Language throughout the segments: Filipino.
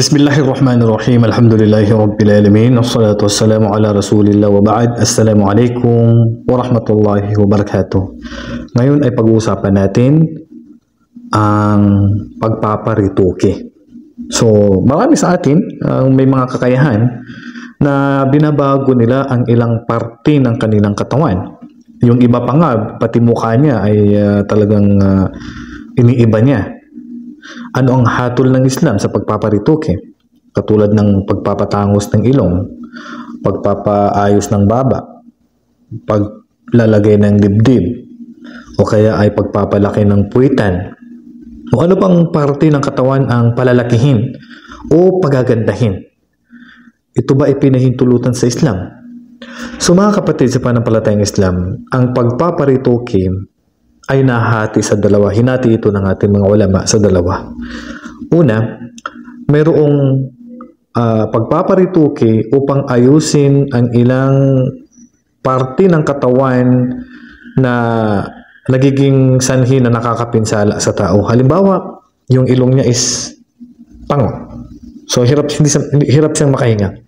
Bismillahirrahmanirrahim. Alhamdulillahi Rabbil Alamin. Wassalatu wassalamu ala Rasulillah wa ba'd. Assalamu alaikum warahmatullahi wabarakatuh. Ngayon ay pag-uusapan natin ang pagpaparituke. So, marami sa atin ang may mga kakayahan na binabago nila ang ilang parte ng kanilang katawan. Yung iba pa nga, pati mukha niya ay ah, talagang ah, iniiba niya. Ano ang hatol ng Islam sa pagpaparituke? Katulad ng pagpapatangos ng ilong, pagpapaayos ng baba, paglalagay ng dibdib, o kaya ay pagpapalaki ng puwitan. O ano pang parte ng katawan ang palalakihin o pagagandahin? Ito ba ay pinahintulutan sa Islam? So mga kapatid sa panampalatayang Islam, ang pagpaparituke ay nahati sa dalawa. Hinati ito ng ating mga ulama sa dalawa. Una, mayroong ah, pagpaparituke upang ayusin ang ilang parte ng katawan na nagiging sanhi na nakakapinsala sa tao. Halimbawa, yung ilong niya is pango. So hirap hindi hirap siyang makahinga.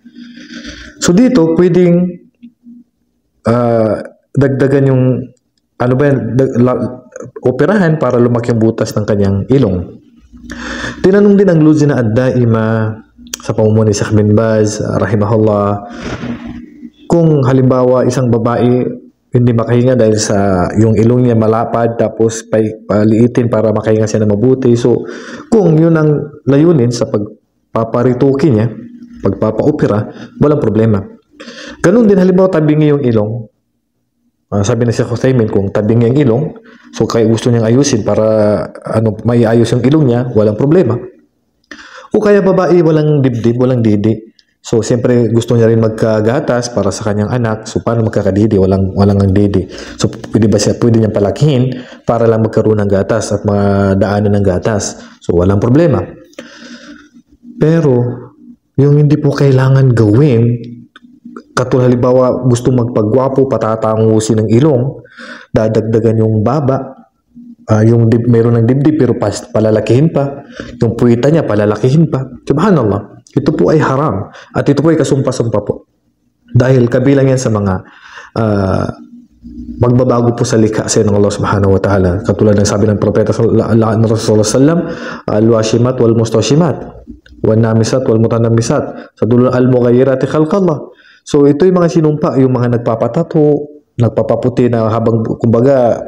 So dito pwedeng ah, dagdagan yung ano ba yan, operahan para lumaki ang butas ng kanyang ilong. Tinanong din ang Luzina ad-Daima sa pamumuno ni Sheikh bin Baz, rahimahullah, kung halimbawa isang babae hindi makahinga dahil sa yung ilong niya malapad tapos pa, paliitin para makahinga siya na mabuti. So, kung yun ang layunin sa pagpaparituki niya, pagpapaopera, walang problema. Ganun din halimbawa tabingi yung ilong. Ah, sabi na si Husaymin kung tabingi ang ilong, so kaya gusto niyang ayusin para ano may ayos yung ilong niya, walang problema. O kaya babae, walang dibdib, walang didi. So, siyempre gusto niya rin magkagatas para sa kanyang anak. So, paano magkakadidi? Walang, walang ang didi. So, pwede ba siya, pwede niyang palakihin para lang magkaroon ng gatas at madaanan ng gatas. So, walang problema. Pero, yung hindi po kailangan gawin, katulad halimbawa gusto magpagwapo, patatangusin ng ilong, dadagdagan yung baba, Ah, yung dib, mayroon ng dibdib pero pas, palalakihin pa. Yung puwita niya palalakihin pa. Subhanallah. Ito po ay haram. At ito po ay kasumpa-sumpa po. Dahil kabilang yan sa mga ah, magbabago po sa likha sa ng Allah subhanahu wa ta'ala. Katulad ng sabi ng propeta sallallahu alaihi wasallam, al-washimat wal mustashimat wal namisat wal mutanamisat sa dulo al-mughayirati khalqallah. So ito yung mga sinumpa, yung mga nagpapatato, nagpapaputi na habang kumbaga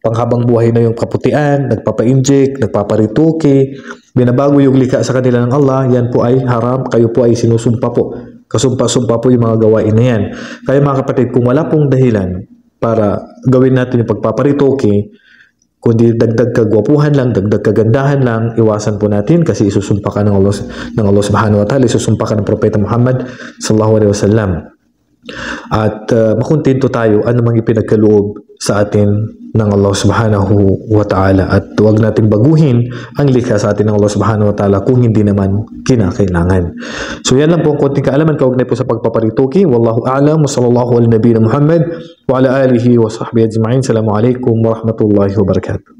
panghabang buhay na yung kaputian, nagpapa-inject, nagpaparituke, binabago yung likha sa kanila ng Allah, yan po ay haram, kayo po ay sinusumpa po. Kasumpa-sumpa po yung mga gawain na yan. Kaya mga kapatid, kung wala pong dahilan para gawin natin yung pagpaparituke, kundi dagdag kagwapuhan lang, dagdag kagandahan lang, iwasan po natin kasi isusumpa ka ng Allah, ng Allah subhanahu wa ta'ala, isusumpa ka ng Propeta Muhammad sallallahu alaihi wasallam. At uh, makontento tayo anumang ipinagkaloob sa atin ng Allah subhanahu wa ta'ala at huwag nating baguhin ang likha sa atin ng Allah subhanahu wa ta'ala kung hindi naman kinakailangan. So yan lang po ang konting kaalaman kaugnay po sa pagpaparituki. Wallahu a'lam wa sallallahu ala nabiyina Muhammad wa ala alihi wa sahbihi ajma'in. Assalamu alaikum wa rahmatullahi wa barakatuh.